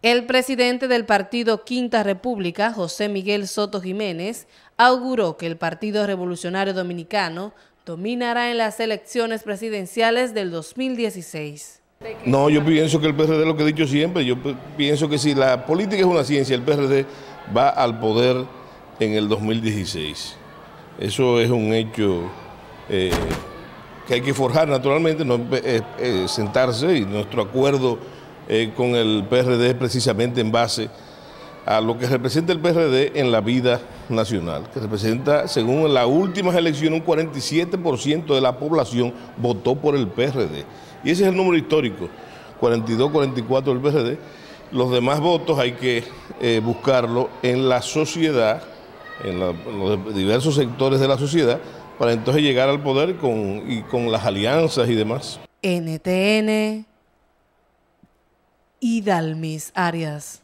El presidente del partido Quinta República, José Miguel Soto Jiménez, auguró que el Partido Revolucionario Dominicano dominará en las elecciones presidenciales del 2016. No, yo pienso que el PRD, lo que he dicho siempre, yo pienso que si la política es una ciencia, el PRD va al poder en el 2016. Eso es un hecho eh, que hay que forjar naturalmente, no sentarse y nuestro acuerdo eh, con el PRD precisamente en base a lo que representa el PRD en la vida nacional, que representa, según las últimas elecciones, un 47% de la población votó por el PRD. Y ese es el número histórico, 42, 44 del PRD. Los demás votos hay que eh, buscarlo en la sociedad, en, los diversos sectores de la sociedad, para entonces llegar al poder con, y con las alianzas y demás. NTN y Dalmis Arias.